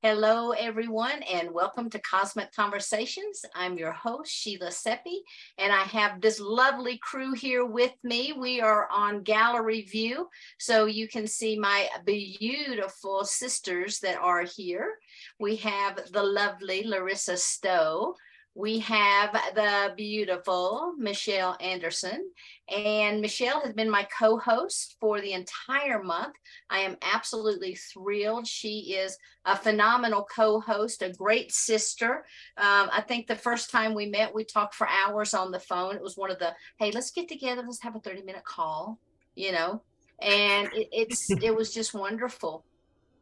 Hello, everyone, and welcome to Cosmic Conversations. I'm your host, Sheila Seppi, and I have this lovely crew here with me. We are on gallery view, so you can see my beautiful sisters that are here. We have the lovely Larisa Stow, we have the beautiful Michelle Anderson. And Michelle has been my co host for the entire month. I am absolutely thrilled. She is a phenomenal co host, a great sister. Um, I think the first time we met, we talked for hours on the phone. It was one of the, hey, let's get together, let's have a 30 minute call, you know. And it, it's it was just wonderful.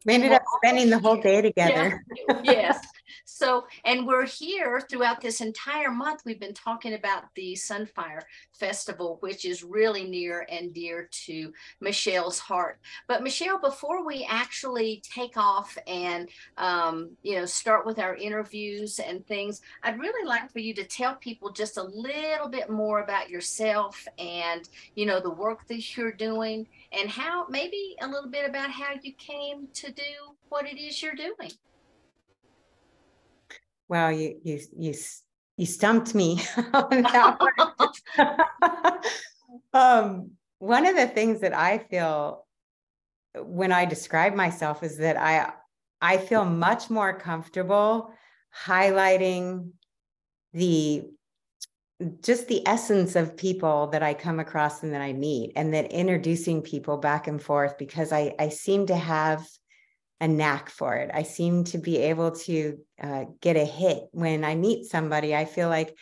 We ended up spending the whole day together. Yeah. yes. So, and we're here throughout this entire month. We've been talking about the Sunfire Festival, which is really near and dear to Michelle's heart. But Michelle, before we actually take off and um, you know start with our interviews and things, I'd really like for you to tell people just a little bit more about yourself and you know the work that you're doing and how maybe a little bit about how you came to do what it is you're doing. Well, you you you you stumped me on that one. um, one of the things that I feel when I describe myself is that I I feel much more comfortable highlighting the just the essence of people that I come across and that I meet, and that introducing people back and forth because I, I seem to have a knack for it. I seem to be able to uh, get a hit when I meet somebody. I feel like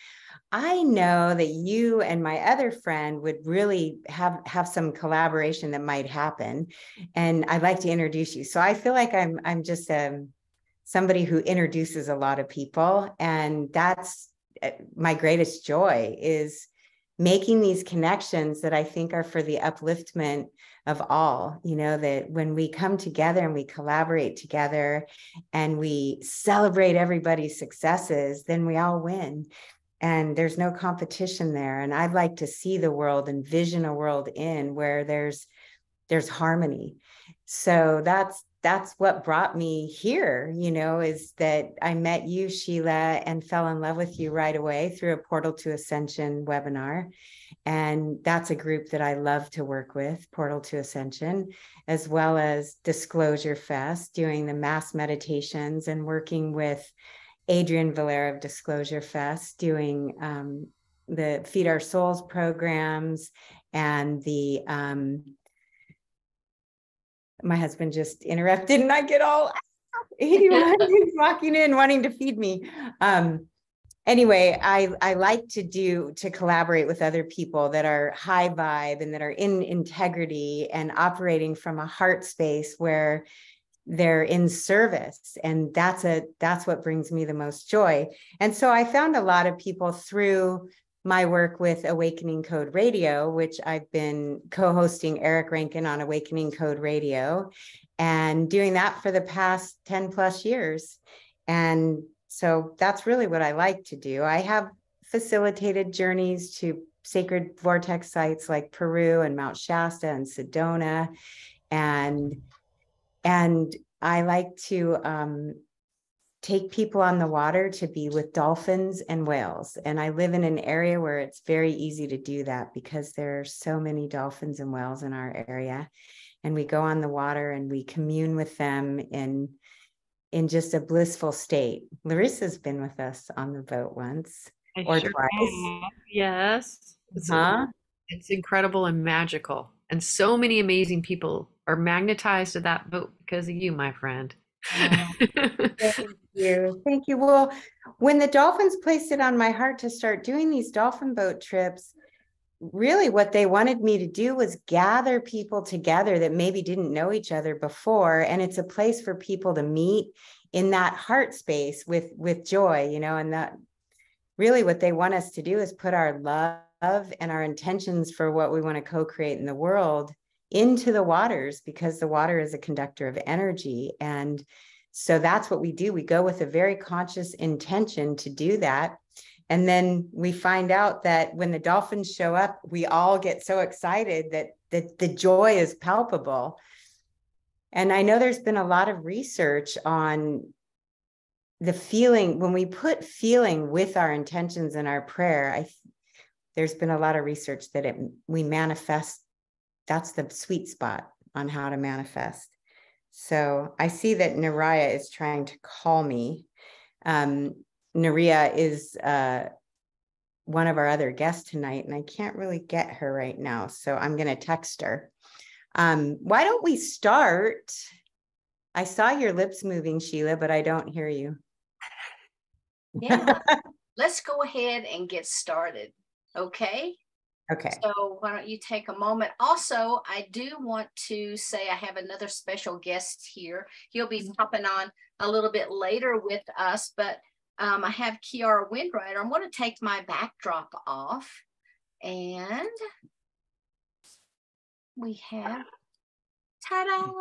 I know that you and my other friend would really have have some collaboration that might happen, and I'd like to introduce you. So I feel like I'm I'm just um, somebody who introduces a lot of people, and that's uh, my greatest joy is making these connections that I think are for the upliftment of all. You know, that when we come together and we collaborate together and we celebrate everybody's successes, then we all win. And there's no competition there. And I'd like to see the world, envision a world in where there's there's harmony. So that's that's what brought me here, you know, is that I met you, Sheila, and fell in love with you right away through a Portal to Ascension webinar. And that's a group that I love to work with, Portal to Ascension, as well as Disclosure Fest, doing the mass meditations and working with Adrian Valera of Disclosure Fest, doing um, the Feed Our Souls programs and the um, my husband just interrupted and I get all he's walking in wanting to feed me. Um, anyway, I I like to do to collaborate with other people that are high vibe and that are in integrity and operating from a heart space where they're in service and that's a that's what brings me the most joy and so i found a lot of people through my work with Awakening Code Radio, which I've been co hosting Eric Rankin on Awakening Code Radio and doing that for the past 10 plus years. And so that's really what I like to do. I have facilitated journeys to sacred vortex sites like Peru and Mount Shasta and Sedona. And and I like to um, take people on the water to be with dolphins and whales. And I live in an area where it's very easy to do that because there are so many dolphins and whales in our area. And we go on the water and we commune with them in in just a blissful state. Larisa's been with us on the boat once I or sure twice. Yes. It's, huh? it's incredible and magical. And so many amazing people are magnetized to that boat because of you, my friend. Thank you. Thank you. Well, when the Dolphins placed it on my heart to start doing these dolphin boat trips, really what they wanted me to do was gather people together that maybe didn't know each other before. And it's a place for people to meet in that heart space with with joy, you know, and that really what they want us to do is put our love and our intentions for what we want to co-create in the world into the waters because the water is a conductor of energy. And so that's what we do. We go with a very conscious intention to do that. And then we find out that when the dolphins show up, we all get so excited that, that the joy is palpable. And I know there's been a lot of research on the feeling when we put feeling with our intentions and our prayer i there's been a lot of research that it we manifest that's the sweet spot on how to manifest so i see that nuriya is trying to call me um nuriya is uh one of our other guests tonight and i can't really get her right now so i'm going to text her um why don't we start i saw your lips moving sheila but i don't hear you yeah. Let's go ahead and get started. Okay. Okay. So why don't you take a moment? Also, I do want to say I have another special guest here. He'll be popping on a little bit later with us, but um, I have Kiara Windrider. I'm going to take my backdrop off and we have ta-da!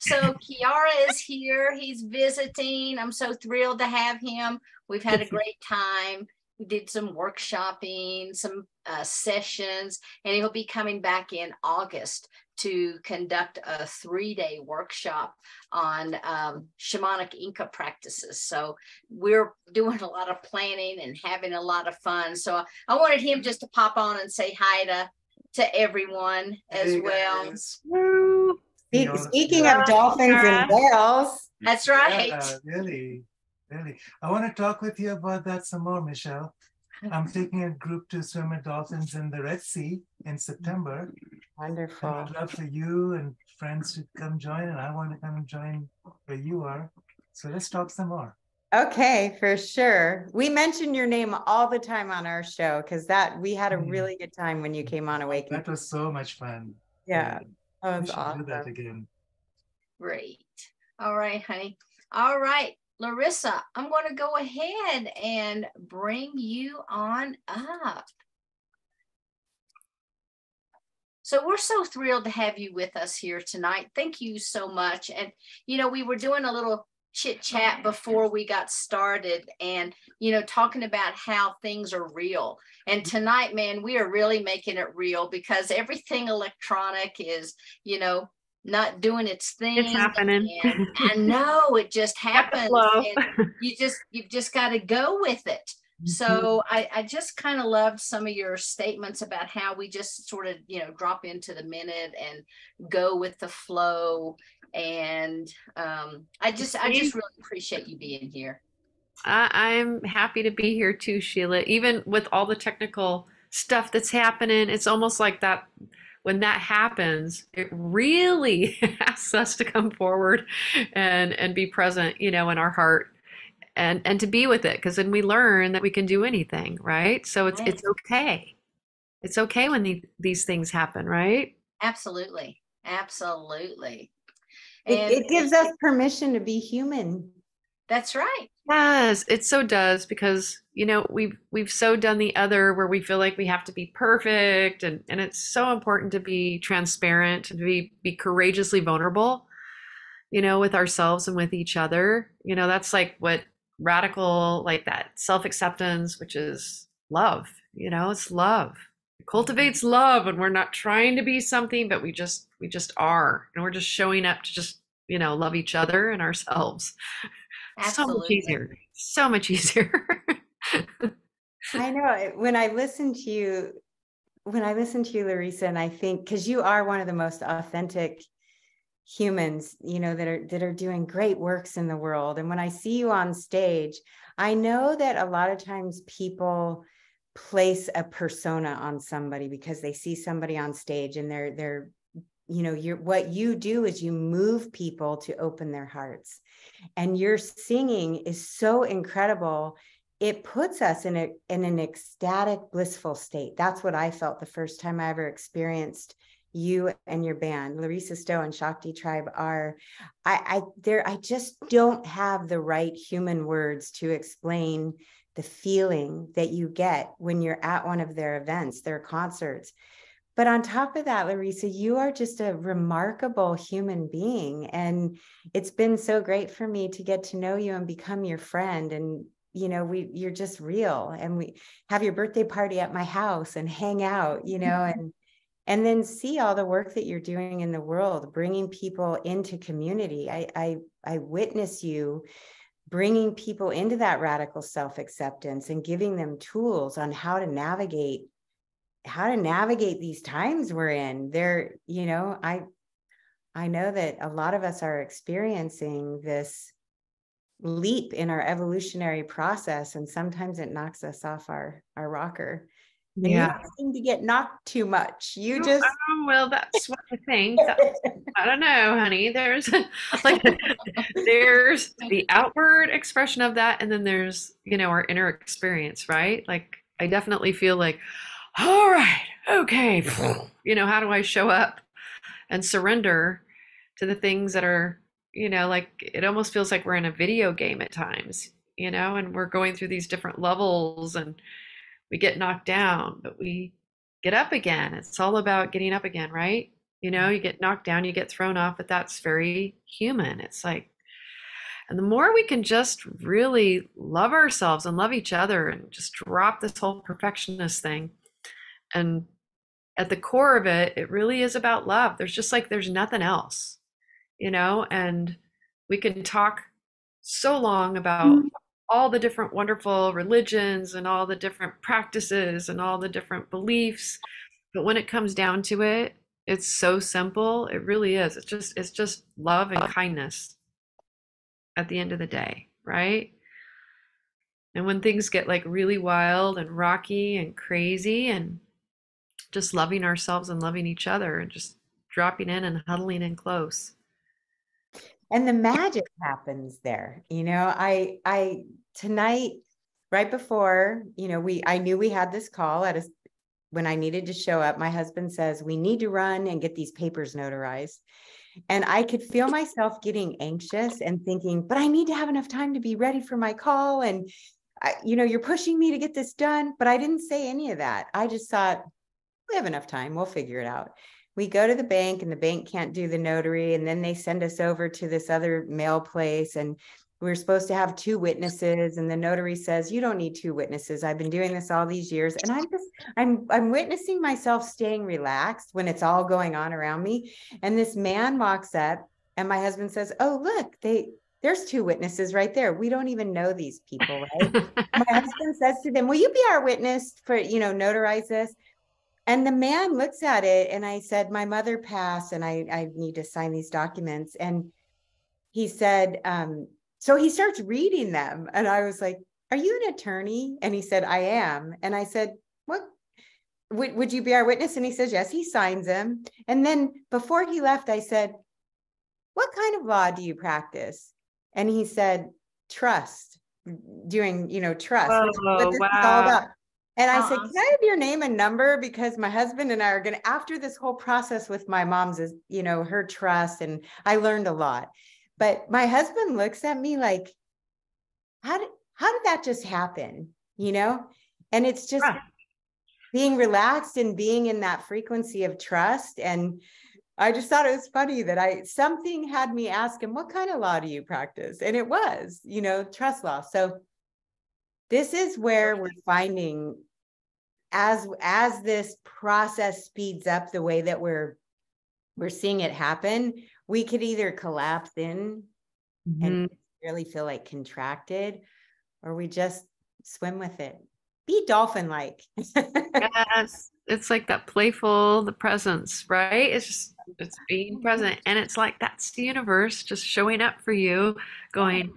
So Kiara is here. He's visiting. I'm so thrilled to have him. We've had a great time. We did some workshopping, some uh, sessions, and he'll be coming back in August to conduct a three-day workshop on um, shamanic Inca practices. So we're doing a lot of planning and having a lot of fun. So I wanted him just to pop on and say hi to to everyone as hey well. Speaking of dolphins and whales. That's right. Yeah, really, really. I want to talk with you about that some more, Michelle. I'm taking a group to swim with dolphins in the Red Sea in September. Wonderful. And I'd love for you and friends to come join, and I want to come and join where you are. So let's talk some more. Okay, for sure. We mention your name all the time on our show because that we had a mm. really good time when you came on Awaken. That was so much fun. Yeah. Oh, that's awesome. Do that again. Great. All right, honey. All right, Larisa, I'm going to go ahead and bring you on up. So we're so thrilled to have you with us here tonight. Thank you so much. And, you know, we were doing a little chit oh, chat before we got started and you know talking about how things are real and mm-hmm. tonight man we are really making it real because everything electronic is you know not doing its thing it's happening i know it just happens you just you've just got to go with it so mm-hmm. I, I just kind of loved some of your statements about how we just sort of you know drop into the minute and go with the flow and um, I just I just really appreciate you being here. I, I'm happy to be here too, Sheila. Even with all the technical stuff that's happening, it's almost like that when that happens, it really asks us to come forward and and be present, you know, in our heart and and to be with it because then we learn that we can do anything, right? So it's right. it's okay. It's okay when the, these things happen, right? Absolutely. Absolutely. It, it gives us permission to be human. That's right. Yes, it so does because you know we've we've so done the other where we feel like we have to be perfect and and it's so important to be transparent to be be courageously vulnerable you know with ourselves and with each other. You know that's like what radical like that self-acceptance which is love you know it's love. It cultivates love and we're not trying to be something but we just we just are. And we're just showing up to just you know love each other and ourselves. Absolutely. so much easier so much easier i know eh, when i listen to you when i listen to you larisa and i think because you are one of the most authentic humans you know that are that are doing great works in the world and when i see you on stage i know that a lot of times people place a persona on somebody because they see somebody on stage and they're they're you know you're what you do is you move people to open their hearts and your singing is so incredible it puts us in a in an ecstatic blissful state that's what i felt the first time i ever experienced you and your band larisa stow and shakti tribe are i i there i just don't have the right human words to explain the feeling that you get when you're at one of their events their concerts but on top of that, Larisa, you are just a remarkable human being. And it's been so great for me to get to know you and become your friend. And, you know, we you're just real. And we have your birthday party at my house and hang out, you know, mm-hmm. and and then see all the work that you're doing in the world, bringing people into community. I I, I witness you bringing people into that radical self-acceptance and giving them tools on how to navigate how to navigate these times we're in there you know i i know that a lot of us are experiencing this leap in our evolutionary process and sometimes it knocks us off our our rocker and yeah. you don't seem to get knocked too much. You oh, just oh, well, that's what I think. I don't know, honey. There's like there's the outward expression of that, and then there's you know our inner experience, right? Like I definitely feel like, all right, okay, you know, how do I show up and surrender to the things that are, you know, like it almost feels like we're in a video game at times, you know, and we're going through these different levels and we get knocked down, but we get up again. It's all about getting up again, right? You know, you get knocked down, you get thrown off, but that's very human. It's like, and the more we can just really love ourselves and love each other and just drop this whole perfectionist thing. And at the core of it, it really is about love. There's just like, there's nothing else, you know, and we can talk so long about mm-hmm. all the different wonderful religions and all the different practices and all the different beliefs but when it comes down to it it's so simple it really is it's just it's just love and kindness at the end of the day right? And when things get like really wild and rocky and crazy and just loving ourselves and loving each other and just dropping in and huddling in close and the magic happens there you know i i tonight right before you know we i knew we had this call at a when i needed to show up my husband says we need to run and get these papers notarized. And i could feel myself getting anxious and thinking but i need to have enough time to be ready for my call and I, you know you're pushing me to get this done. But i didn't say any of that. I just thought we have enough time. We'll figure it out we go to the bank and the bank can't do the notary and then they send us over to this other mail place and we're supposed to have two witnesses and the notary says you don't need two witnesses i've been doing this all these years and i'm just i'm i'm witnessing myself staying relaxed when it's all going on around me and this man walks up and my husband says oh look they there's two witnesses right there. We don't even know these people, right? my husband says to them, Will you be our witness for, you know, notarize this? And the man looks at it and I said, My mother passed and I, I need to sign these documents. And he said, um, so he starts reading them. And I was like, Are you an attorney? And he said, I am. And I said, What? Would, would you be our witness? And he says, Yes, he signs them. And then before he left, I said, What kind of law do you practice? And he said, Trust, doing, you know, trust. Oh, wow. Is all about. And I said, uh-huh. Can I have your name and number? Because my husband and I are going to, after this whole process with my mom's, is, you know, her trust. And I learned a lot. But my husband looks at me like, How did, how did that just happen? You know? And it's just being relaxed and being in that frequency of trust. And I just thought it was funny that I, something had me ask him, What kind of law do you practice? And it was, you know, trust law. So, this is where we're finding as as this process speeds up the way that we're we're seeing it happen we could either collapse in mm-hmm. and really feel like contracted or we just swim with it. Be dolphin like yes. It's like that playful the presence right? It's just it's being present and it's like that's the universe just showing up for you going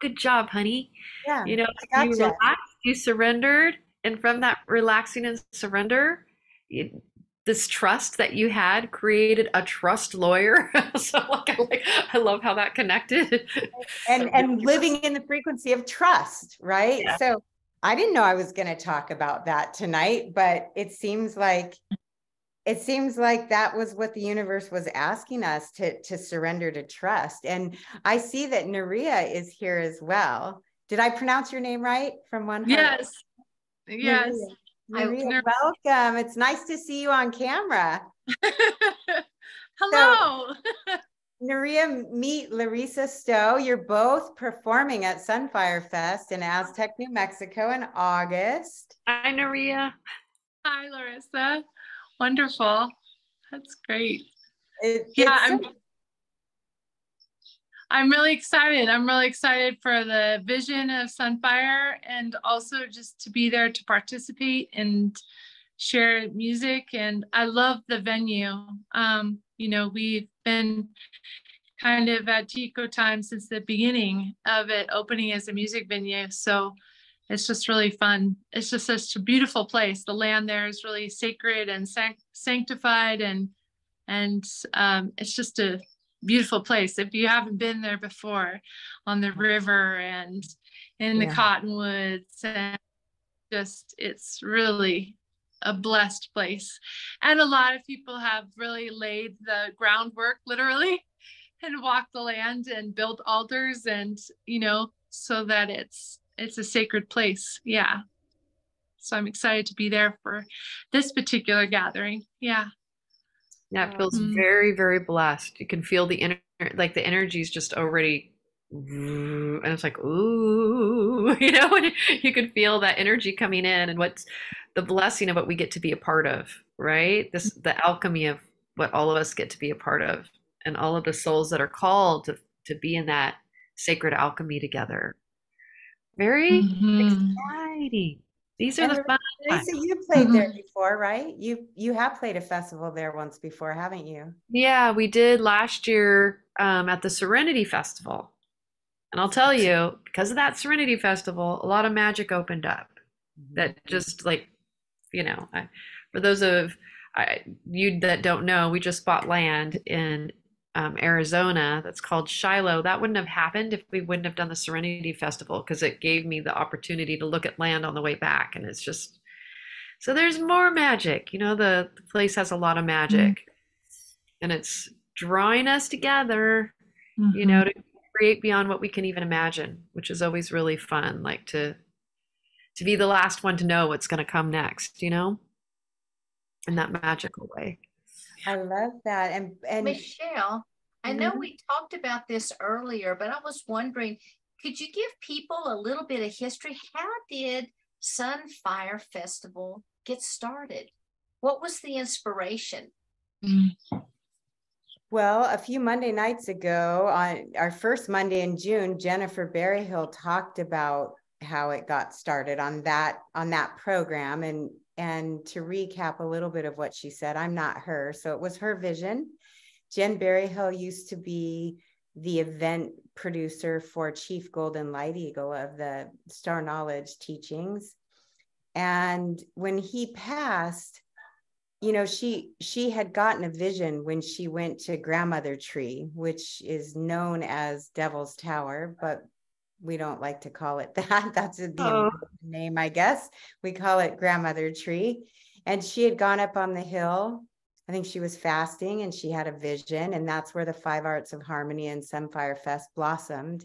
good job, honey. Yeah. You know, you relaxed, you surrendered. And from that relaxing and surrender, you, this trust that you had created a trust lawyer. so like I, like I love how that connected. and and living in the frequency of trust, right? Yeah. So I didn't know I was going to talk about that tonight, but it seems like it seems like that was what the universe was asking us to to surrender to trust. And i see that nuriya is here as well. Did i pronounce your name right from one yes. Yes. Nuriya, nuriya welcome. It's nice to see you on camera. Hello. So, Nuriya, meet Larisa Stow. You're both performing at Sunfire Fest in Aztec, New Mexico in August. Hi, Nuriya. Hi, Larisa. Wonderful. That's great. It, yeah, I'm I'm really excited. I'm really excited for the vision of Sunfire and also just to be there to participate and share music. And I love the venue. Um, you know, we've been kind of at Tico time since the beginning of it opening as a music venue. So it's just really fun. It's just such a beautiful place. The land there is really sacred and sanctified, and and um, it's just a beautiful place. If you haven't been there before, on the river and in the Yeah. cottonwoods, and just it's really a blessed place. And a lot of people have really laid the groundwork, literally, and walked the land and built altars, and you know, so that it's it's a sacred place. Yeah. So I'm excited to be there for this particular gathering. Yeah. Yeah, it feels Mm. very, very blessed. You can feel the inner, like the energy is just already, and it's like, ooh, you know, and you can feel that energy coming in and what's the blessing of what we get to be a part of, right? This, the alchemy of what all of us get to be a part of, and all of the souls that are called to, to be in that sacred alchemy together. Very Mhm. exciting. These are And the fun. Lisa, you played there before, right? You you have played a festival there once before, haven't you? Yeah, we did last year um, at the Serenity Festival. And I'll tell you, because of that Serenity Festival, a lot of magic opened up. That just like, you know, I, for those of I, you that don't know, we just bought land in um, Arizona that's called Shiloh. That wouldn't have happened if we wouldn't have done the Serenity Festival because it gave me the opportunity to look at land on the way back. And it's just, so there's more magic. You know, the, the place has a lot of magic and it's drawing us together, you know, to create beyond what we can even imagine, which is always really fun. Like to, to be the last one to know what's going to come next, you know, in that magical way. I love that. And and Michelle, I know Mhm. we talked about this earlier, but I was wondering, could you give people a little bit of history? How did Sunfire Festival get started? What was the inspiration? Well, a few Monday nights ago, on our first Monday in June, Jennifer Berryhill talked about how it got started on that on that program and and to recap a little bit of what she said i'm not her so it was her vision jen berryhill used to be the event producer for chief golden light eagle of the star knowledge teachings. And when he passed you know she she had gotten a vision when she went to grandmother tree which is known as devil's tower but we don't like to call it that. That's the Oh. name i guess. We call it grandmother tree. And she had gone up on the hill i think she was fasting and she had a vision and that's where the five arts of harmony and sunfire fest blossomed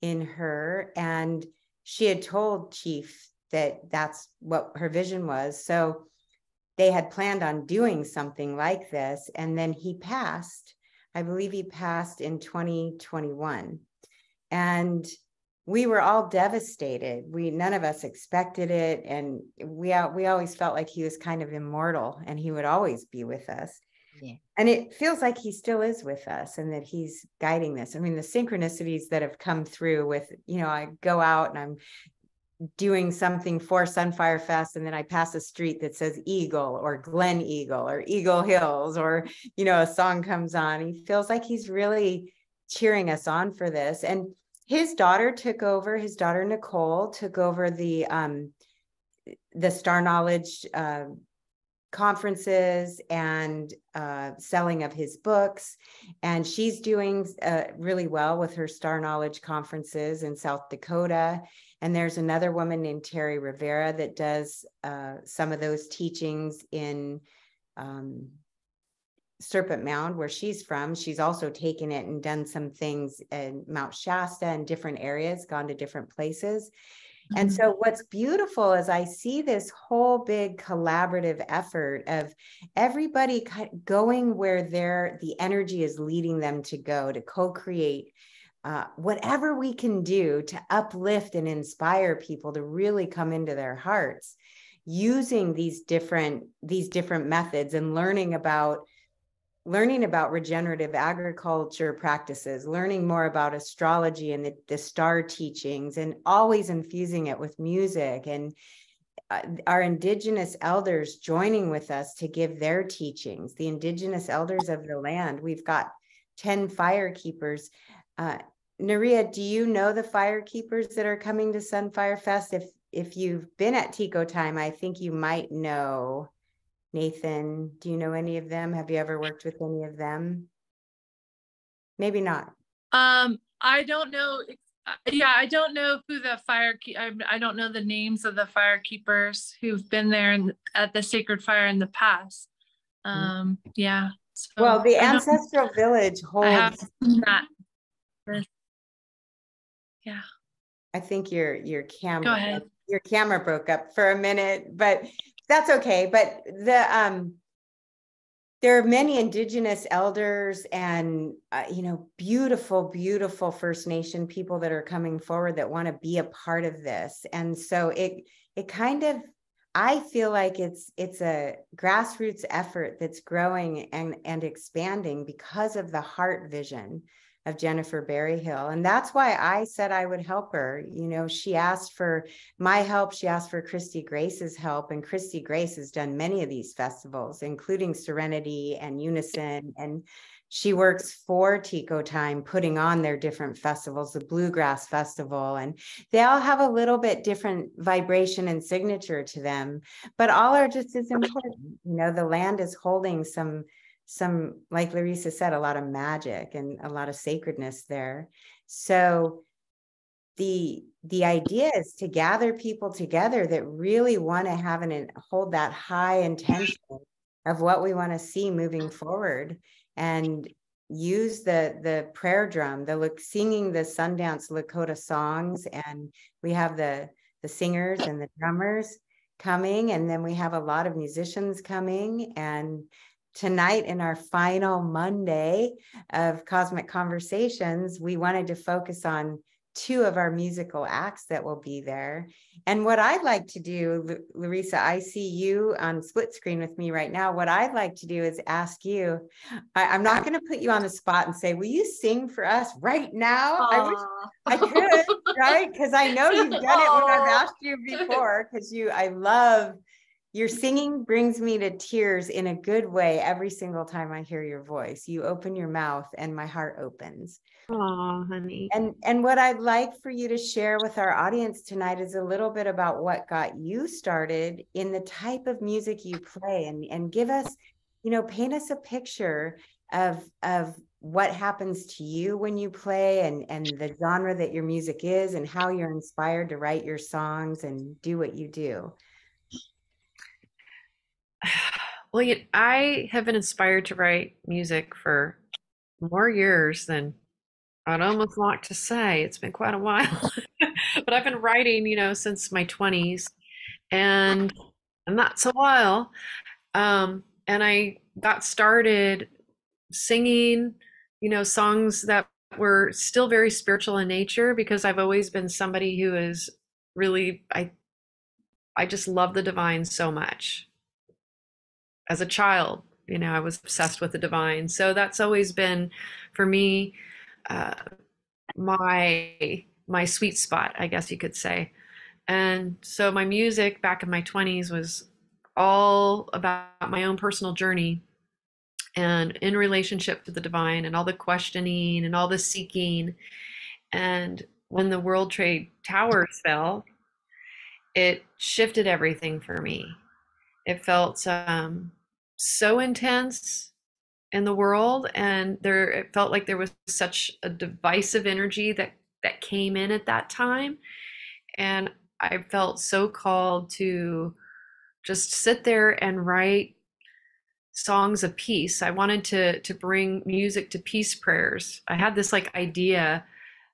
in her and she had told chief that that's what her vision was. So they had planned on doing something like this and then he passed i believe he passed in 2021 and we were all devastated. We none of us expected it and we we always felt like he was kind of immortal and he would always be with us. Yeah. and it feels like he still is with us and that he's guiding this. I mean the synchronicities that have come through with you know i go out and i'm doing something for Sunfire Fest and then I pass a street that says Eagle or Glen Eagle or Eagle Hills or you know a song comes on. He feels like he's really cheering us on for this. And his daughter took over his daughter Nicole took over the um the Star Knowledge uh, conferences and uh, selling of his books. And she's doing uh, really well with her Star Knowledge conferences in South Dakota. And there's another woman named Terry Rivera that does uh, some of those teachings in um, Serpent Mound, where she's from. She's also taken it and done some things in Mount Shasta and different areas, gone to different places. And Mhm. so, what's beautiful is I see this whole big collaborative effort of everybody going where their the energy is leading them to go to co-create uh, whatever we can do to uplift and inspire people to really come into their hearts using these different these different methods and learning about learning about regenerative agriculture practices, learning more about astrology and the, the star teachings, and always infusing it with music and uh, our indigenous elders joining with us to give their teachings, the indigenous elders of the land. We've got 10 fire keepers. Uh, Nuriya, do you know the fire keepers that are coming to Sunfire Fest? If if you've been at Tico Time, I think you might know Nathan, do you know any of them? Have you ever worked with any of them? Maybe not. Um, I don't know. Uh, yeah, I don't know who the fire. I, I don't know the names of the fire keepers who've been there in, at the Sacred Fire in the past. Mm. Um, yeah. So well, the ancestral village holds. That. Yeah. I think your your camera. Go ahead. Your camera broke up for a minute, but that's okay. But the um, there are many indigenous elders and uh, you know beautiful beautiful first nation people that are coming forward that want to be a part of this and so it it kind of i feel like it's it's a grassroots effort that's growing and and expanding because of the heart vision of Jennifer Berryhill. And that's why I said I would help her. You know, she asked for my help. She asked for Christy Grace's help. And Christy Grace has done many of these festivals, including Serenity and Unison. And she works for Tico Time, putting on their different festivals, the Bluegrass Festival. And they all have a little bit different vibration and signature to them, but all are just as important. You know, the land is holding some some, like Larisa said, a lot of magic and a lot of sacredness there. So the the idea is to gather people together that really want to have and hold that high intention of what we want to see moving forward and use the the prayer drum the look singing the sundance lakota songs. And we have the the singers and the drummers coming. And then we have a lot of musicians coming. And tonight in our final Monday of Cosmic Conversations, we wanted to focus on two of our musical acts that will be there. And what I'd like to do, Larisa, I see you on split screen with me right now. What I'd like to do is ask you, I, am not going to put you on the spot and say, will you sing for us right now? I wish I could, right? Because I know you've done it when I've asked you before, because you, I love your singing brings me to tears in a good way every single time I hear your voice. You open your mouth and my heart opens. Oh, honey. And and what I'd like for you to share with our audience tonight is a little bit about what got you started in the type of music you play and and give us, you know, paint us a picture of of what happens to you when you play and and the genre that your music is and how you're inspired to write your songs and do what you do. well, I have been inspired to write music for more years than I'd almost like to say. It's been quite a while, but I've been writing, you know, since my 20s, and and that's a while. Um, and I got started singing, you know, songs that were still very spiritual in nature because I've always been somebody who is really I I just love the divine so much as a child you know i was obsessed with the divine. So that's always been for me uh, my my sweet spot i guess you could say. And so my music back in my 20s was all about my own personal journey. And in relationship to the divine and all the questioning and all the seeking. And when the world trade towers fell it shifted everything for me. It felt um, so intense in the world, and there it felt like there was such a divisive energy that that came in at that time, and I felt so called to just sit there and write songs of peace. I wanted to to bring music to peace prayers. I had this like idea.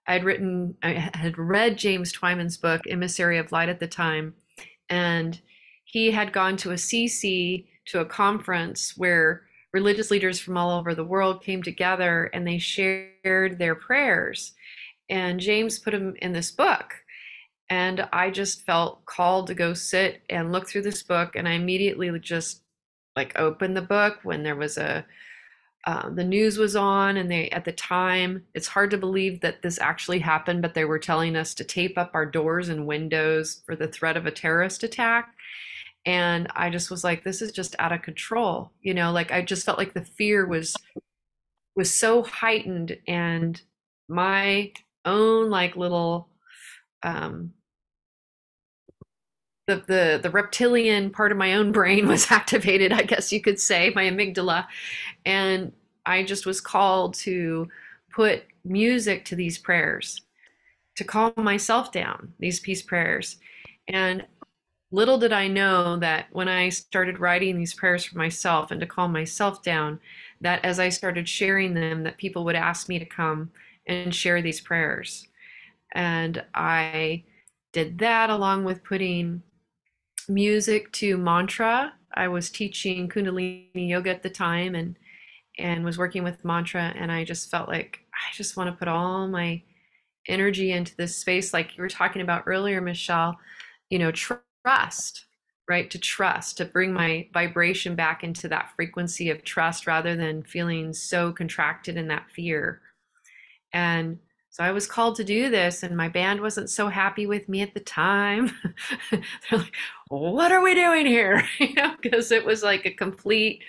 I had written, I had read James Twyman's book, Emissary of Light, at the time, and he had gone to a CC to a conference where religious leaders from all over the world came together and they shared their prayers. And James put them in this book. And I just felt called to go sit and look through this book. And I immediately just like opened the book when there was a uh, the news was on and they at the time it's hard to believe that this actually happened but they were telling us to tape up our doors and windows for the threat of a terrorist attack and i just was like this is just out of control you know like i just felt like the fear was was so heightened and my own like little um the, the the reptilian part of my own brain was activated i guess you could say my amygdala and i just was called to put music to these prayers to calm myself down these peace prayers and little did i know that when i started writing these prayers for myself and to calm myself down that as i started sharing them that people would ask me to come and share these prayers and i did that along with putting music to mantra. I was teaching Kundalini yoga at the time and and was working with mantra and I just felt like I just want to put all my energy into this space like you were talking about earlier Michelle, you know, trust, right? To trust, to bring my vibration back into that frequency of trust rather than feeling so contracted in that fear. And so I was called to do this, and my band wasn't so happy with me at the time. They're like, "What are we doing here?" you know, because it was like a complete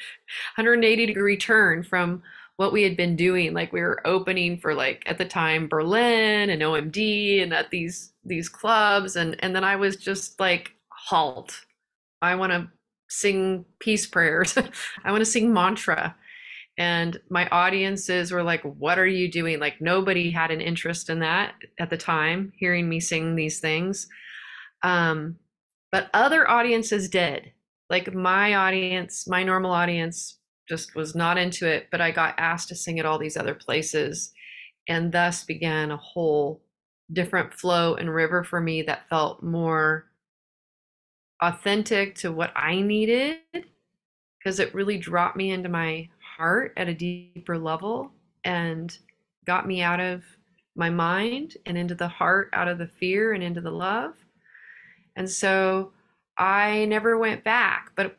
180 degree turn from what we had been doing. Like we were opening for like at the time Berlin and OMD and at these these clubs, and and then I was just like, "Halt! I want to sing peace prayers. I want to sing mantra." and my audiences were like what are you doing like nobody had an interest in that at the time hearing me sing these things um, but other audiences did like my audience my normal audience just was not into it but i got asked to sing at all these other places and thus began a whole different flow and river for me that felt more authentic to what i needed because it really dropped me into my heart at a deeper level and got me out of my mind and into the heart, out of the fear and into the love. And so I never went back. But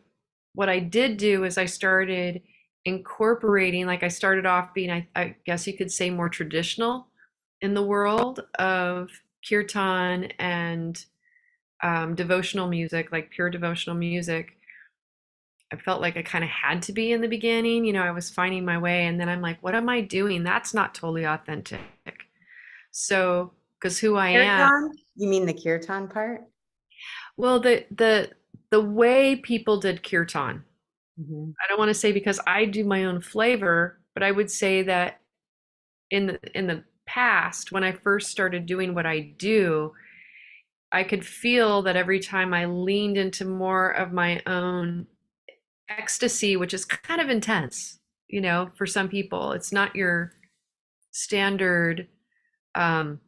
what I did do is I started incorporating, like I started off being, I, I guess you could say, more traditional in the world of kirtan and um, devotional music, like pure devotional music. I felt like I kind of had to be in the beginning. You know, I was finding my way. And then I'm like, what am I doing? That's not totally authentic. So, because who I kirtan? am. You mean the kirtan part? Well, the, the, the way people did kirtan, mm-hmm. I don't want to say because I do my own flavor, but I would say that in the, in the past, when I first started doing what I do, I could feel that every time I leaned into more of my own ecstasy, which is kind of intense, you know, for some people. It's not your standard, um,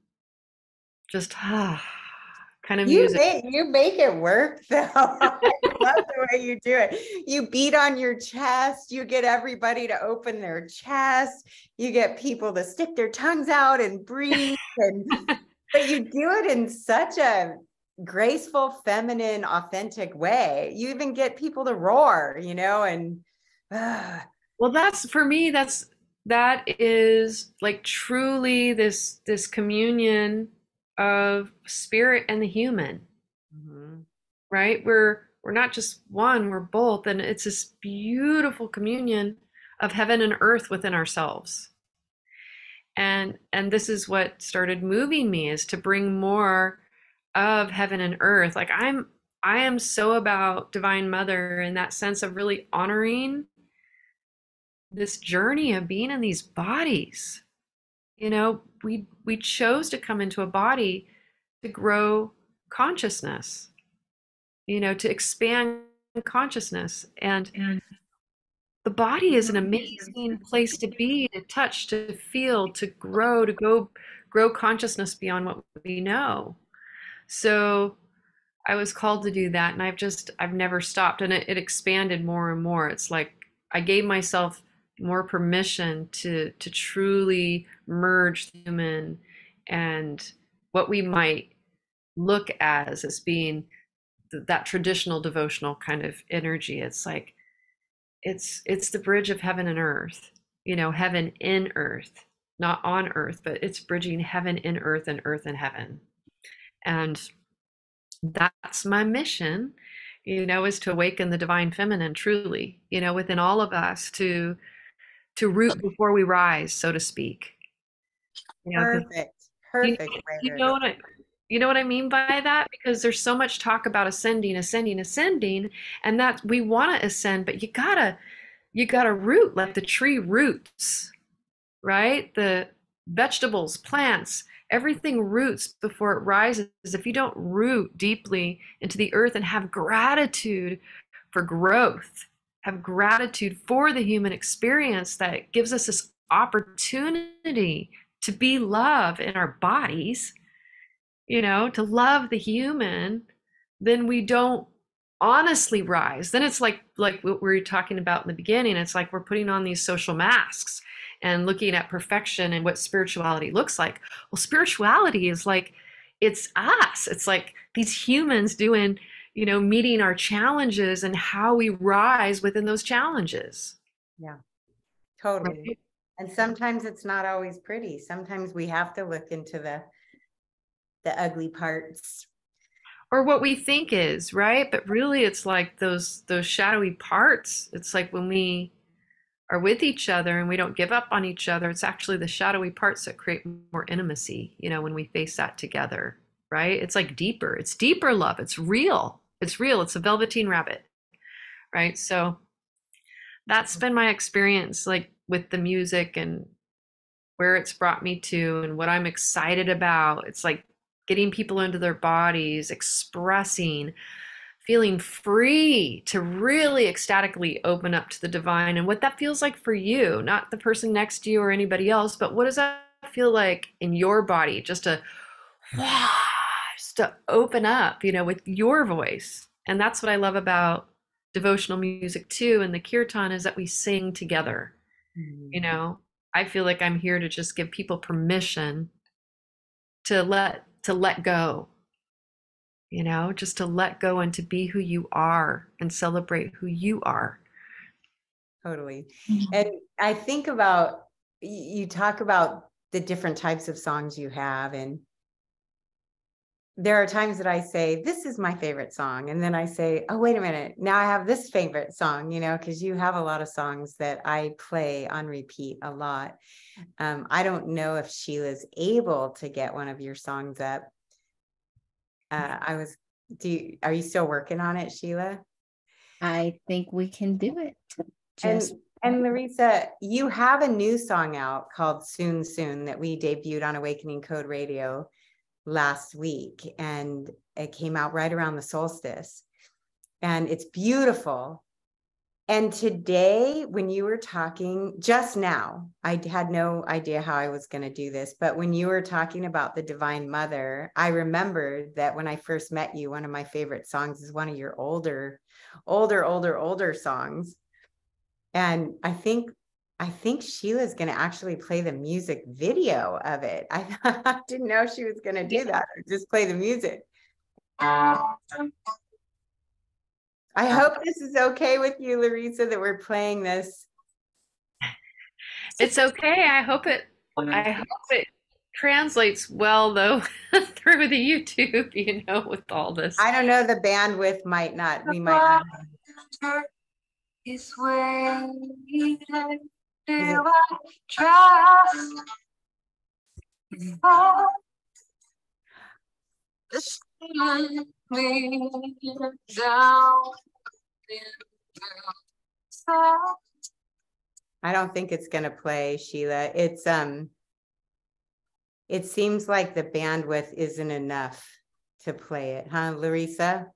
just ah, kind of you music. Make, you make it work though. I love the way you do it. You beat on your chest, you get everybody to open their chest, you get people to stick their tongues out and breathe and but you do it in such a graceful, feminine, authentic way. You even get people to roar, you know, and uh. well, that's for me, that's that is like truly this this communion of spirit and the human. Mm-hmm. Right? We're we're not just one, we're both. And it's this beautiful communion of heaven and earth within ourselves. And and this is what started moving me is to bring more of heaven and earth. Like i'm i am so about divine mother in that sense of really honoring this journey of being in these bodies. You know we we chose to come into a body to grow consciousness you know to expand consciousness. And the body is an mm-hmm. amazing place to be to touch to feel to grow to go grow consciousness beyond what we know. So I was called to do that and I've just I've never stopped and it, it expanded more and more. It's like I gave myself more permission to to truly merge human and what we might look as as being th- that traditional devotional kind of energy. It's like it's it's the bridge of heaven and earth you know, heaven in earth, not on earth, but it's bridging heaven in earth and earth in heaven. And that's my mission, you know, is to awaken the divine feminine truly, you know, within all of us to to root before we rise, so to speak. You know, perfect. Perfect. You, you know what I you know what I mean by that? Because there's so much talk about ascending, ascending, ascending, and that we want to ascend, but you gotta you gotta root like the tree roots, right? The vegetables, plants, everything roots before it rises. If you don't root deeply into the earth and have gratitude for growth, have gratitude for the human experience that gives us this opportunity to be love in our bodies, you know, to love the human, then we don't honestly rise. Then it's like like what we were talking about in the beginning. It's like we're putting on these social masks and looking at perfection and what spirituality looks like. Well, spirituality is like it's us. It's like these humans doing, you know, meeting our challenges and how we rise within those challenges. Yeah. Totally. Right? And sometimes it's not always pretty. Sometimes we have to look into the the ugly parts or what we think is, right? But really it's like those those shadowy parts. It's like when we are with each other and we don't give up on each other, it's actually the shadowy parts that create more intimacy, you know, when we face that together, right? It's like deeper. It's deeper love. It's real. It's real. It's a velveteen rabbit, right? So that's been my experience, like with the music and where it's brought me to and what I'm excited about. It's like getting people into their bodies, expressing, feeling free to really ecstatically open up to the divine and what that feels like for you, not the person next to you or anybody else, but what does that feel like in your body? Just to, just to open up, you know, with your voice. And that's what I love about devotional music too. And the kirtan is that we sing together. Mm-hmm. You know, I feel like I'm here to just give people permission to let to let go you know, just to let go and to be who you are and celebrate who you are. Totally. Mm-hmm. And I think about, you talk about the different types of songs you have. And there are times that I say, This is my favorite song. And then I say, Oh, wait a minute. Now I have this favorite song, you know, because you have a lot of songs that I play on repeat a lot. Um, I don't know if Sheila's able to get one of your songs up uh, I was, do you, are you still working on it, Sheila? I think we can do it. Just- and, and Larisa, you have a new song out called Soon Soon that we debuted on Awakening Code Radio last week. And it came out right around the solstice. And it's beautiful. And today, when you were talking just now, I had no idea how I was going to do this, but when you were talking about the Divine Mother, I remembered that when I first met you, one of my favorite songs is one of your older, older, older, older songs. And I think I think Sheila's going to actually play the music video of it. I, I didn't know she was going to do that or just play the music. I uh, hope this is okay with you, Larisa, that we're playing this. It's okay. I hope it. I hope it translates well though through the YouTube. You know, with all this. I don't know. The bandwidth might not. We might not. Is where do I trust? Oh, the I don't think it's going to play, Sheila. It's um it seems like the bandwidth isn't enough to play it, huh, Larisa?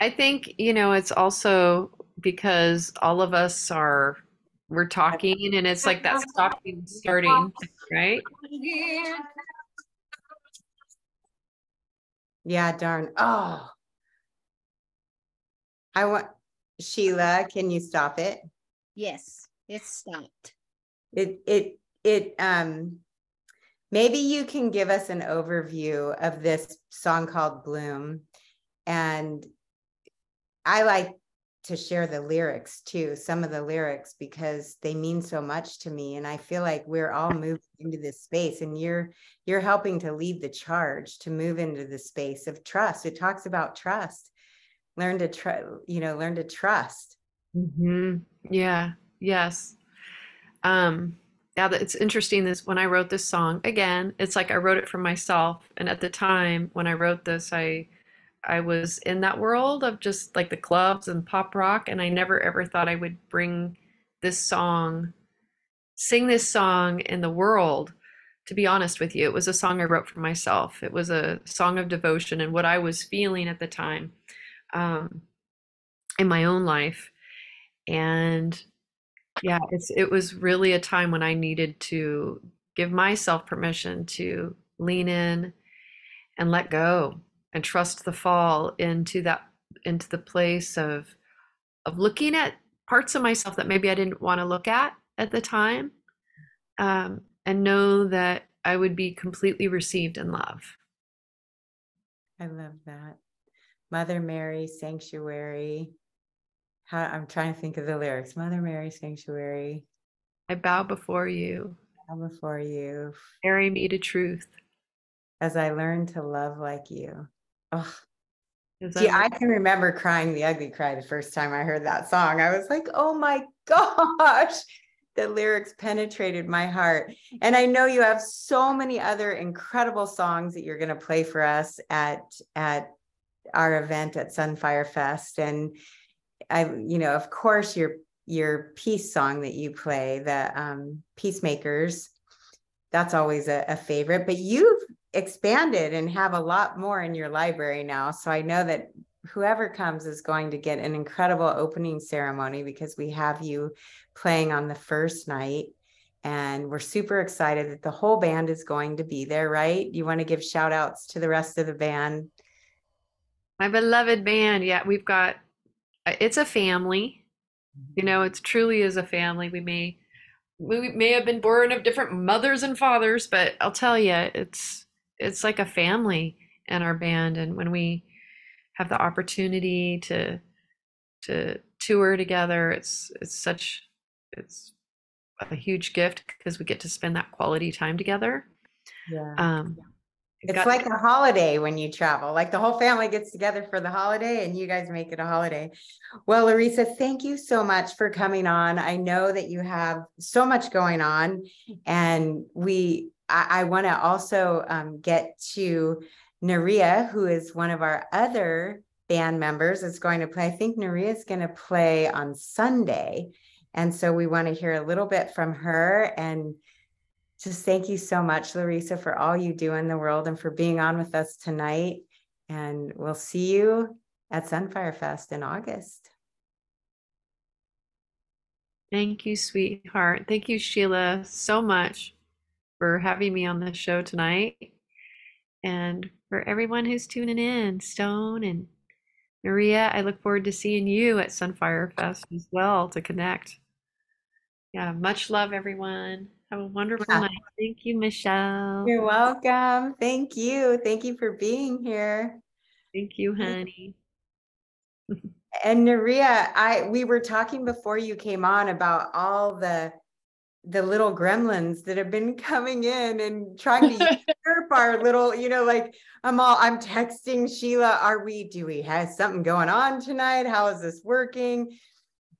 I think, you know, it's also because all of us are we're talking and it's like that stopping starting, right? Yeah, darn. Oh. I want Sheila, can you stop it? Yes, it's stopped. It it it um maybe you can give us an overview of this song called Bloom. And I like to share the lyrics too, some of the lyrics, because they mean so much to me. And I feel like we're all moving into this space and you're you're helping to lead the charge to move into the space of trust. It talks about trust. Learn to trust, you know, learn to trust. Mm-hmm. Yeah. Yes. Um, yeah, it's interesting this when I wrote this song, again, it's like I wrote it for myself. And at the time when I wrote this, I I was in that world of just like the clubs and pop rock, and I never ever thought I would bring this song, sing this song in the world. To be honest with you, it was a song I wrote for myself. It was a song of devotion and what I was feeling at the time um, in my own life. And yeah, it's it was really a time when I needed to give myself permission to lean in and let go and trust the fall into that into the place of of looking at parts of myself that maybe I didn't want to look at at the time um, and know that I would be completely received in love. I love that. Mother Mary, sanctuary. How, I'm trying to think of the lyrics. Mother Mary, sanctuary. I bow before you. I Bow before you. Carry me to truth. As I learn to love like you. Oh. See, I can remember crying the ugly cry the first time I heard that song. I was like, oh my gosh, the lyrics penetrated my heart. And I know you have so many other incredible songs that you're going to play for us at at our event at Sunfire Fest. And I, you know, of course, your your peace song that you play, the um, Peacemakers, that's always a, a favorite. But you've expanded and have a lot more in your library now. So I know that whoever comes is going to get an incredible opening ceremony because we have you playing on the first night. And we're super excited that the whole band is going to be there, right? You want to give shout outs to the rest of the band? My beloved band. Yeah, we've got uh, it's a family. You know, it truly is a family. We may we may have been born of different mothers and fathers, but I'll tell you, it's it's like a family in our band and when we have the opportunity to to tour together it's it's such it's a huge gift because we get to spend that quality time together. Yeah. Um it's got, like a holiday when you travel like the whole family gets together for the holiday and you guys make it a holiday. Well larisa thank you so much for coming on. I know that you have so much going on and we I, I want to also um, get to Nuriya, who is one of our other band members, is going to play. I think Nuriya is going to play on Sunday. And so we want to hear a little bit from her. And just thank you so much, Larisa, for all you do in the world and for being on with us tonight. And we'll see you at Sunfire Fest in August. Thank you, sweetheart. Thank you, Sheila, so much for having me on the show tonight. And for everyone who's tuning in, Stone and Maria, I look forward to seeing you at Sunfire Fest as well to connect. Yeah, much love, everyone. Have a wonderful yeah. night. Thank you, Michelle. You're welcome. Thank you. Thank you for being here. Thank you, honey. and Nuriya, I we were talking before you came on about all the the little gremlins that have been coming in and trying to usurp our little, you know, like I'm all I'm texting Sheila, are we do we have something going on tonight? How is this working?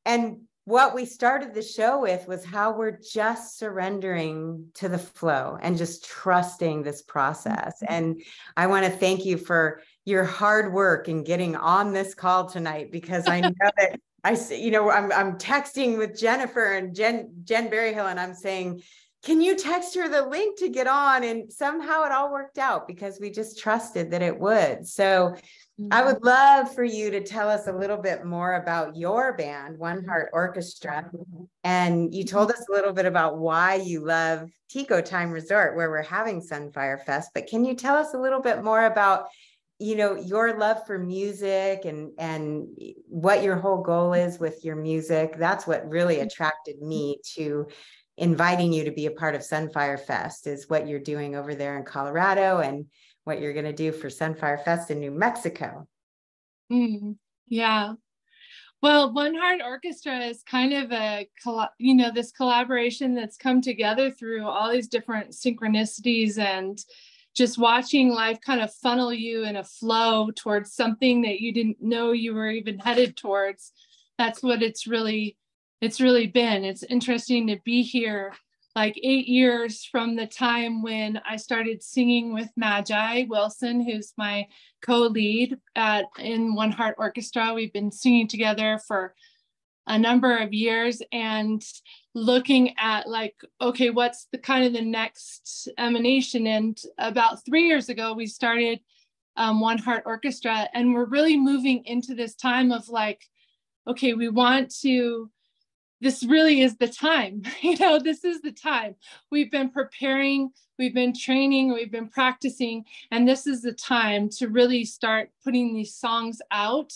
And what we started the show with was how we're just surrendering to the flow and just trusting this process. Mm-hmm. And I want to thank you for your hard work in getting on this call tonight because I know that I say, you know, I'm I'm texting with Jennifer and Jen Jen Berryhill, and I'm saying, can you text her the link to get on? And somehow it all worked out because we just trusted that it would. So mm-hmm. I would love for you to tell us a little bit more about your band, One Heart Orchestra. And you told us a little bit about why you love Tico Time Resort, where we're having Sunfire Fest. But can you tell us a little bit more about you know your love for music and and what your whole goal is with your music that's what really mm-hmm. attracted me to inviting you to be a part of sunfire fest is what you're doing over there in colorado and what you're going to do for sunfire fest in new mexico. Mm, yeah. Well, One Heart Orchestra is kind of a, you know, this collaboration that's come together through all these different synchronicities and just watching life kind of funnel you in a flow towards something that you didn't know you were even headed towards. That's what it's really, it's really been. It's interesting to be here like eight years from the time when I started singing with Magi Wilson, who's my co-lead at in One Heart Orchestra. We've been singing together for a number of years and looking at like, okay, what's the kind of the next emanation? And about three years ago, we started um, One Heart Orchestra, and we're really moving into this time of like, okay, we want to this really is the time. You know, this is the time. We've been preparing, we've been training, we've been practicing, and this is the time to really start putting these songs out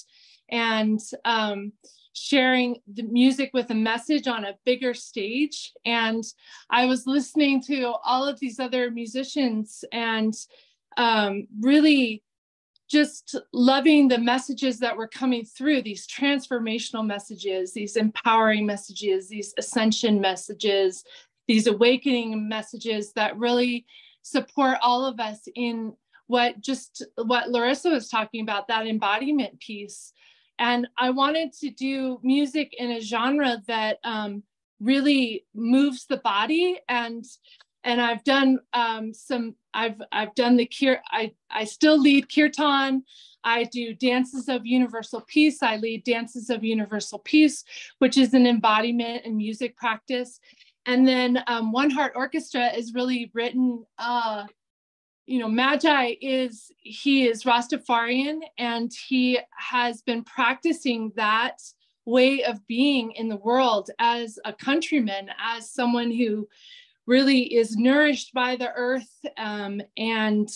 and um, sharing the music with a message on a bigger stage. And I was listening to all of these other musicians and um, really just loving the messages that were coming through these transformational messages, these empowering messages, these ascension messages, these awakening messages that really support all of us in what just what Larisa was talking about, that embodiment piece. And I wanted to do music in a genre that um, really moves the body and and I've done um, some. I've I've done the kir. I I still lead kirtan. I do dances of universal peace. I lead dances of universal peace, which is an embodiment and music practice. And then um, One Heart Orchestra is really written. Uh, you know, Magi is he is Rastafarian, and he has been practicing that way of being in the world as a countryman, as someone who really is nourished by the earth um, and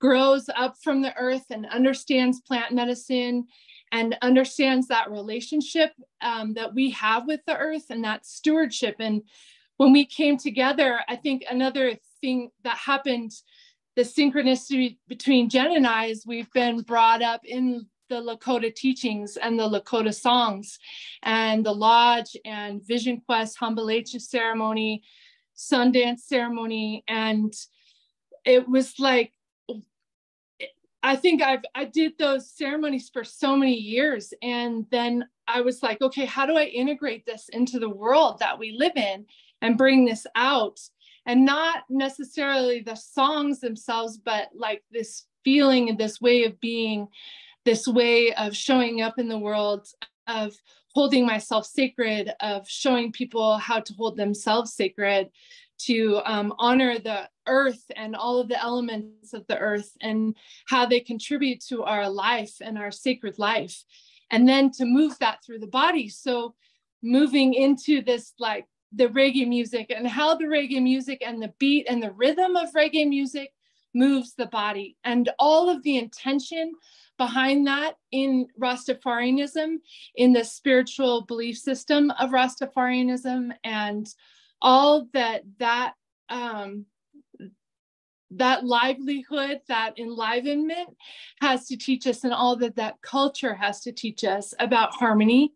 grows up from the earth and understands plant medicine and understands that relationship um, that we have with the earth and that stewardship. And when we came together, I think another thing that happened, the synchronicity between Jen and I is we've been brought up in the Lakota teachings and the Lakota songs and the lodge and Vision Quest, Hambalecha ceremony, Sundance ceremony, and it was like I think I've I did those ceremonies for so many years, and then I was like, okay, how do I integrate this into the world that we live in and bring this out? And not necessarily the songs themselves, but like this feeling and this way of being, this way of showing up in the world, of holding myself sacred, of showing people how to hold themselves sacred, to um, honor the earth and all of the elements of the earth and how they contribute to our life and our sacred life. And then to move that through the body. So moving into this like the reggae music and how the reggae music and the beat and the rhythm of reggae music moves the body. And all of the intention behind that in Rastafarianism, in the spiritual belief system of Rastafarianism, and all that that um, that livelihood, that enlivenment has to teach us, and all that that culture has to teach us about harmony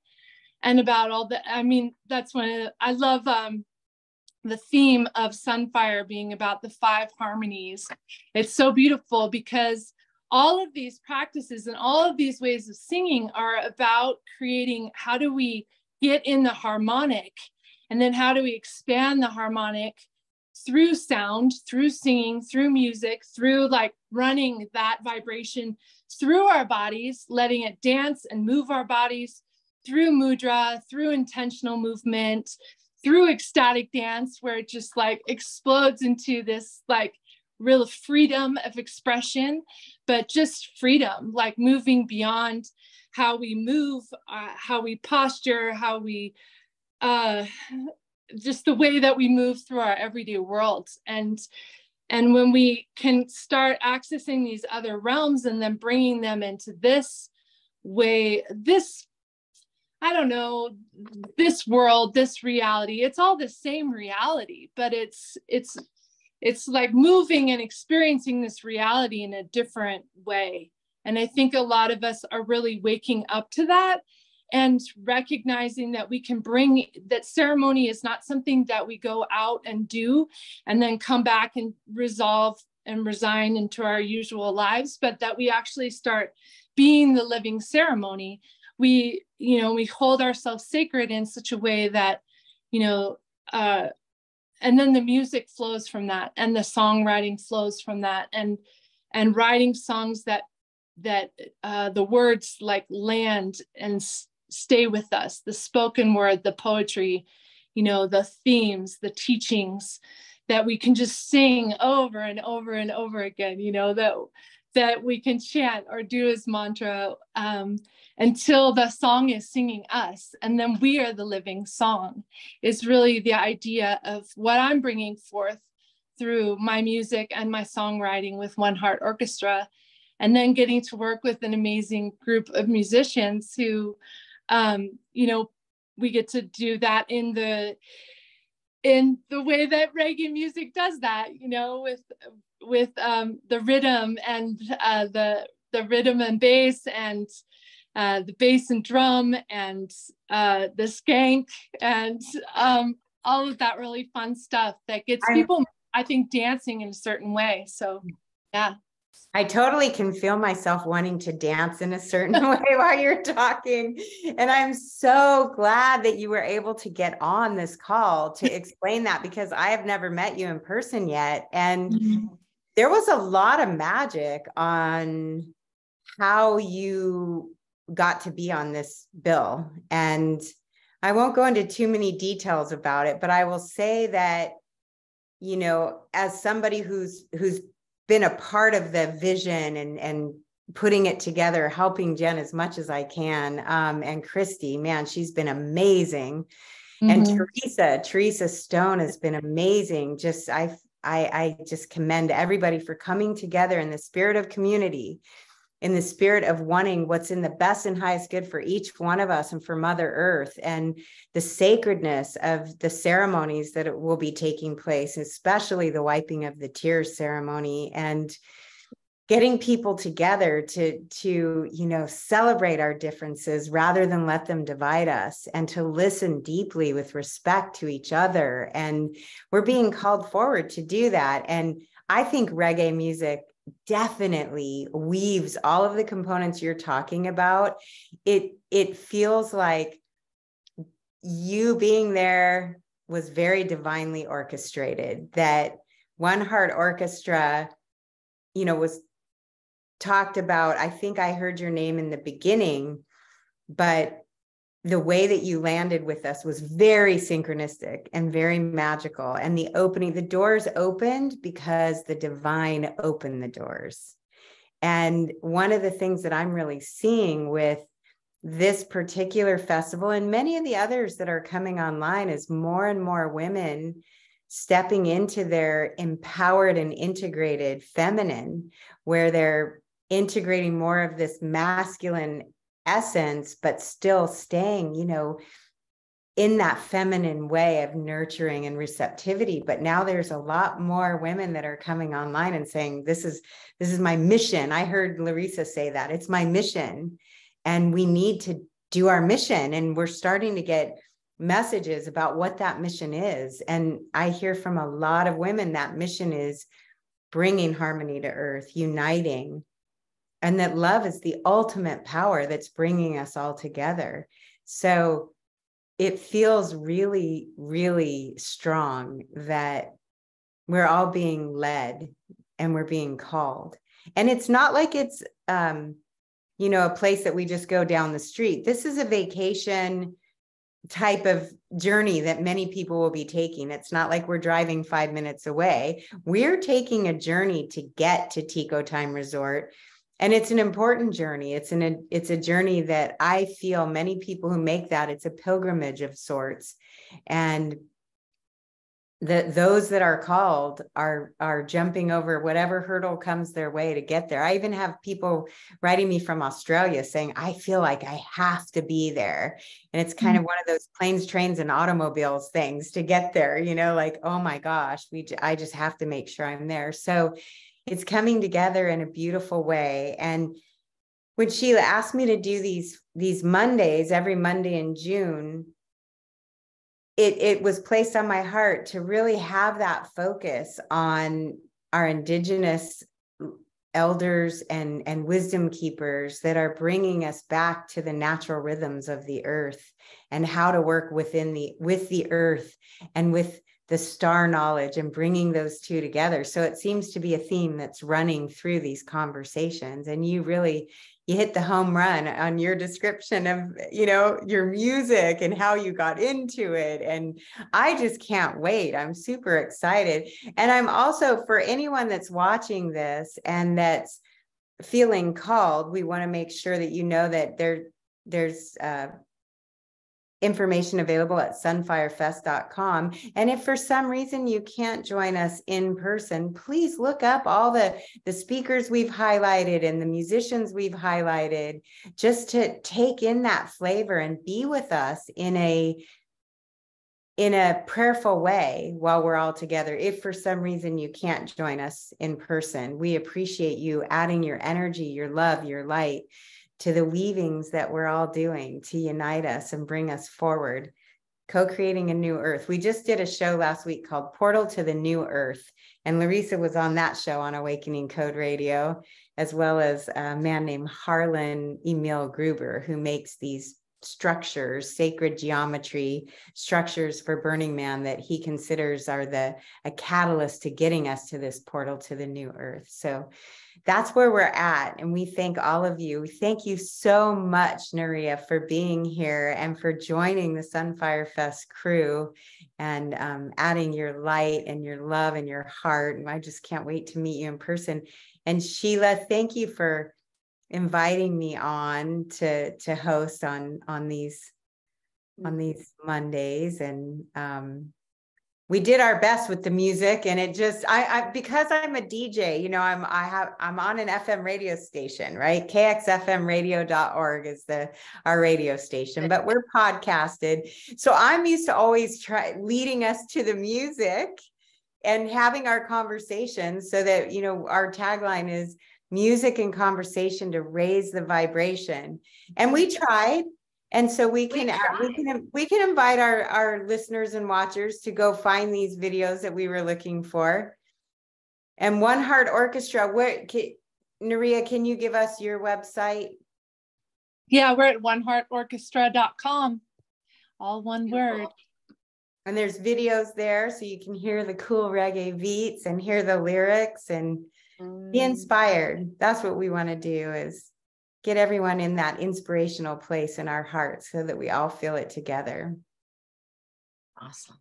and about all the. I mean, that's when I love um, the theme of Sunfire being about the five harmonies. It's so beautiful because all of these practices and all of these ways of singing are about creating how do we get in the harmonic and then how do we expand the harmonic through sound through singing through music through like running that vibration through our bodies letting it dance and move our bodies through mudra through intentional movement through ecstatic dance where it just like explodes into this like real freedom of expression, but just freedom, like moving beyond how we move, uh, how we posture, how we, uh, just the way that we move through our everyday world. And and when we can start accessing these other realms and then bringing them into this way, this I don't know, this world, this reality, it's all the same reality, but it's it's it's like moving and experiencing this reality in a different way. And I think a lot of us are really waking up to that and recognizing that we can bring that ceremony is not something that we go out and do and then come back and resolve and resign into our usual lives, but that we actually start being the living ceremony. We, you know, we hold ourselves sacred in such a way that, you know, uh, and then the music flows from that and the songwriting flows from that and and writing songs that that uh, the words like land and s- stay with us the spoken word the poetry you know the themes the teachings that we can just sing over and over and over again you know that that we can chant or do as mantra um, until the song is singing us and then we are the living song is really the idea of what i'm bringing forth through my music and my songwriting with one heart orchestra and then getting to work with an amazing group of musicians who um, you know we get to do that in the in the way that reggae music does that you know with with um, the rhythm and uh, the the rhythm and bass and uh, the bass and drum and uh, the skank and um, all of that really fun stuff that gets people I think dancing in a certain way. So yeah. I totally can feel myself wanting to dance in a certain way while you're talking. And I'm so glad that you were able to get on this call to explain that because I have never met you in person yet. And mm-hmm. there was a lot of magic on how you got to be on this bill. And I won't go into too many details about it, but I will say that you know as somebody who's who's been a part of the vision and and putting it together helping jen as much as i can. Um, and christy man she's been amazing. Mm-hmm. and teresa teresa stone has been amazing. Just i I, I just commend everybody for coming together in the spirit of community in the spirit of wanting what's in the best and highest good for each one of us and for Mother Earth and the sacredness of the ceremonies that will be taking place, especially the wiping of the tears ceremony and getting people together to to you know celebrate our differences rather than let them divide us and to listen deeply with respect to each other. And we're being called forward to do that. And i think reggae music definitely weaves all of the components you're talking about. It it feels like you being there was very divinely orchestrated that one heart orchestra you know was talked about. I think i heard your name in the beginning but the way that you landed with us was very synchronistic and very magical. And the opening, the doors opened because the divine opened the doors. And one of the things that I'm really seeing with this particular festival and many of the others that are coming online is more and more women stepping into their empowered and integrated feminine, where they're integrating more of this masculine essence, but still staying, you know, in that feminine way of nurturing and receptivity. But now there's a lot more women that are coming online and saying this is this is my mission. I heard larisa say that it's my mission and we need to do our mission. And we're starting to get messages about what that mission is. And i hear from a lot of women that mission is bringing harmony to earth uniting and that love is the ultimate power that's bringing us all together. So it feels really, really strong that we're all being led and we're being called. And it's not like it's, um, you know, a place that we just go down the street. This is a vacation type of journey that many people will be taking. It's not like we're driving five minutes away. We're taking a journey to get to Tico Time Resort and it's an important journey. It's an it's a journey that i feel many people who make that it's a pilgrimage of sorts. And that those that are called are are jumping over whatever hurdle comes their way to get there. I even have people writing me from australia saying i feel like i have to be there. And it's kind mm-hmm. of one of those planes trains and automobiles things to get there you know like oh my gosh we i just have to make sure i'm there. So it's coming together in a beautiful way. And when Sheila asked me to do these these Mondays every Monday in June, it it was placed on my heart to really have that focus on our indigenous elders and and wisdom keepers that are bringing us back to the natural rhythms of the earth and how to work within the with the earth and with the star knowledge and bringing those two together. So it seems to be a theme that's running through these conversations and you really you hit the home run on your description of you know your music and how you got into it and i just can't wait. I'm super excited. And i'm also for anyone that's watching this and that's feeling called we want to make sure that you know that there there's uh, information available at sunfirefest.com. And if for some reason you can't join us in person, please look up all the, the speakers we've highlighted and the musicians we've highlighted just to take in that flavor and be with us in a in a prayerful way while we're all together. If for some reason you can't join us in person, we appreciate you adding your energy, your love, your light to the weavings that we're all doing to unite us and bring us forward, co creating a new earth. We just did a show last week called Portal to the New Earth, and Larisa was on that show on Awakening Code Radio, as well as a man named Harlan Emil Gruber, who makes these structures, sacred geometry structures for Burning Man that he considers are the a catalyst to getting us to this portal to the new earth. So that's where we're at. And we thank all of you. Thank you so much, Nuriya, for being here and for joining the Sunfire Fest crew and um, adding your light and your love and your heart. And I just can't wait to meet you in person. And Sheila, thank you for inviting me on to to host on on these on mm-hmm. these Mondays. And um we did our best with the music and it just I, I because i'm a dj you know i'm i have i'm on an fm radio station right? Kxfmradio.org is the our radio station but we're podcasted. So i'm used to always try leading us to the music and having our conversations so that you know our tagline is music and conversation to raise the vibration. And we tried. And so we can we, we can we can invite our our listeners and watchers to go find these videos that we were looking for. And One Heart Orchestra, what can, Nuriya, can you give us your website? Yeah, we're at oneheartorchestra.com. All one Beautiful. word. And there's videos there so you can hear the cool reggae beats and hear the lyrics and be mm. inspired. That's what we want to do is get everyone in that inspirational place in our hearts so that we all feel it together. Awesome.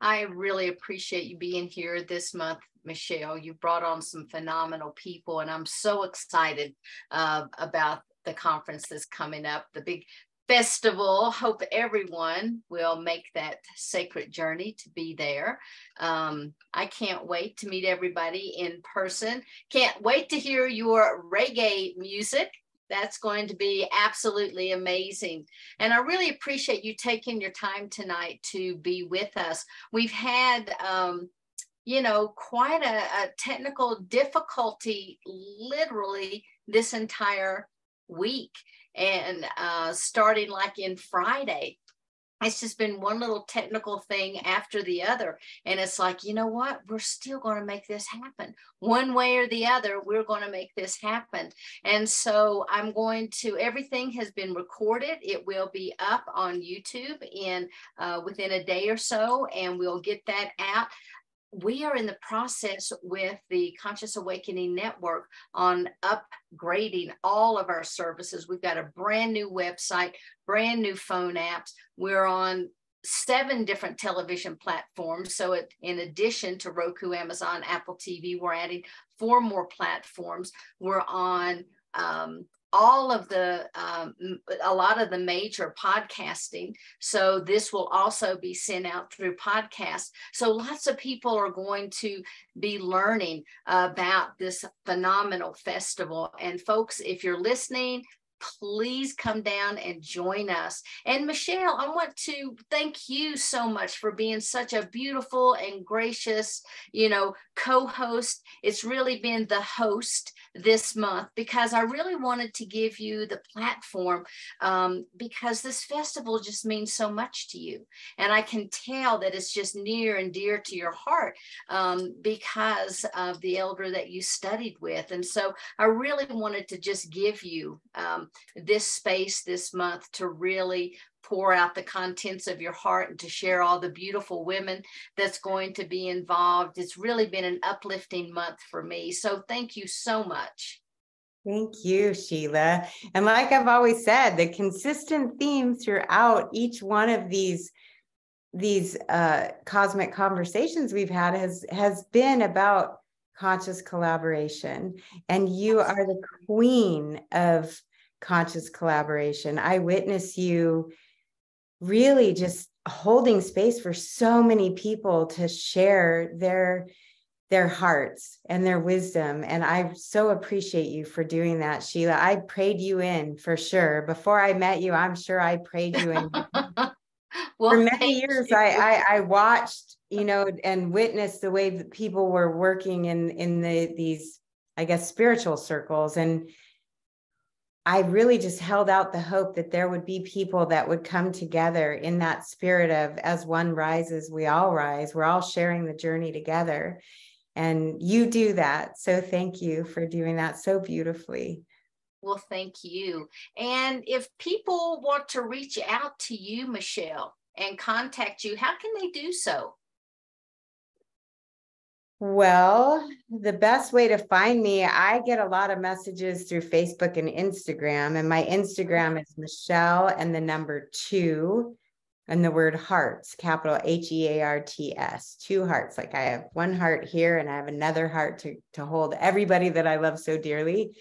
I really appreciate you being here this month, Michelle. You brought on some phenomenal people, and I'm so excited uh, about the conference that's coming up, the big festival. Hope everyone will make that sacred journey to be there. Um, I can't wait to meet everybody in person. Can't wait to hear your reggae music. That's going to be absolutely amazing. And I really appreciate you taking your time tonight to be with us. We've had, um, you know, quite a, a technical difficulty literally this entire week and uh, starting like in Friday. It's just been one little technical thing after the other. And it's like, you know what? We're still going to make this happen. One way or the other, we're going to make this happen. And so I'm going to, everything has been recorded. It will be up on YouTube in uh, within a day or so, and we'll get that out we are in the process with the Conscious Awakening Network on upgrading all of our services. We've got a brand new website, brand new phone apps. We're on seven different television platforms. So, it, in addition to Roku, Amazon, Apple TV, we're adding four more platforms. We're on um, all of the um, a lot of the major podcasting. So this will also be sent out through podcasts. So lots of people are going to be learning about this phenomenal festival. And folks if you're listening please come down and join us. And Michelle, I want to thank you so much for being such a beautiful and gracious, you know, co-host. It's really been the host this month because I really wanted to give you the platform um, because this festival just means so much to you. And I can tell that it's just near and dear to your heart um, because of the elder that you studied with. And so I really wanted to just give you um, this space this month to really pour out the contents of your heart and to share all the beautiful women that's going to be involved. It's really been an uplifting month for me. So thank you so much. Thank you, Sheila. And like I've always said, the consistent theme throughout each one of these these uh, cosmic conversations we've had has has been about conscious collaboration, and you are the queen of conscious collaboration. I witness you really just holding space for so many people to share their their hearts and their wisdom. And i so appreciate you for doing that sheila. I prayed you in for sure. Before i met you i'm sure i prayed you in well, for many years. I, I, I watched you know and witnessed the way that people were working in in the these i guess spiritual circles. And I really just held out the hope that there would be people that would come together in that spirit of as one rises, we all rise. We're all sharing the journey together. And you do that. So thank you for doing that so beautifully. Well, thank you. And if people want to reach out to you, Michelle, and contact you, how can they do so? Well, the best way to find me, I get a lot of messages through Facebook and Instagram. And my Instagram is Michelle and the number two and the word hearts, capital H E A R T S, two hearts. Like I have one heart here and I have another heart to, to hold everybody that I love so dearly.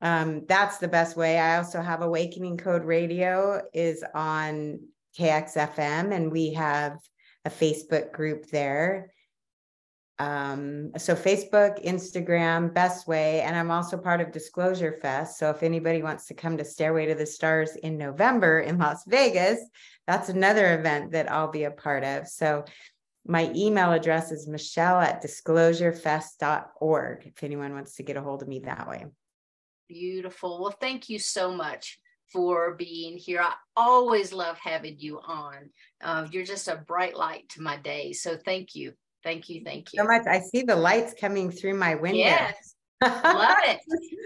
Um, that's the best way. I also have Awakening Code Radio is on KXFM and we have a Facebook group there um, so Facebook, Instagram, best way. And I'm also part of Disclosure Fest. So if anybody wants to come to Stairway to the Stars in November in Las Vegas, that's another event that I'll be a part of. So my email address is michelle at disclosurefest.org if anyone wants to get a hold of me that way. Beautiful. Well, thank you so much for being here. I always love having you on. Uh, you're just a bright light to my day. So thank you. Thank you. Thank you. So much. I see the lights coming through my window. Yes. Love it.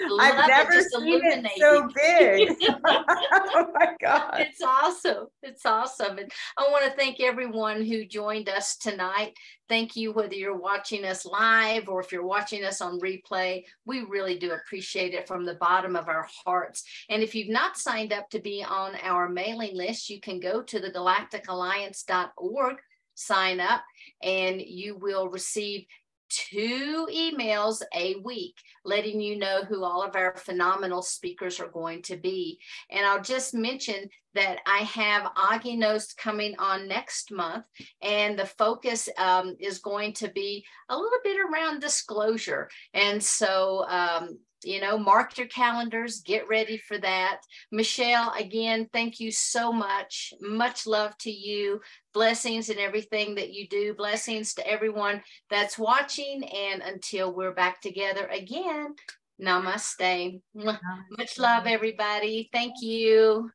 Love I've never it. seen it so big. oh my God. It's awesome. It's awesome. And I want to thank everyone who joined us tonight. Thank you, whether you're watching us live or if you're watching us on replay. We really do appreciate it from the bottom of our hearts. And if you've not signed up to be on our mailing list, you can go to the galacticalliance.org sign up and you will receive two emails a week letting you know who all of our phenomenal speakers are going to be. And I'll just mention that I have Aginos coming on next month, and the focus um, is going to be a little bit around disclosure. And so um, you know, mark your calendars, get ready for that. Michelle, again, thank you so much. Much love to you. Blessings in everything that you do. Blessings to everyone that's watching. And until we're back together again, namaste. namaste. Much love, everybody. Thank you.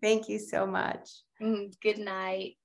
Thank you so much. Mm, good night.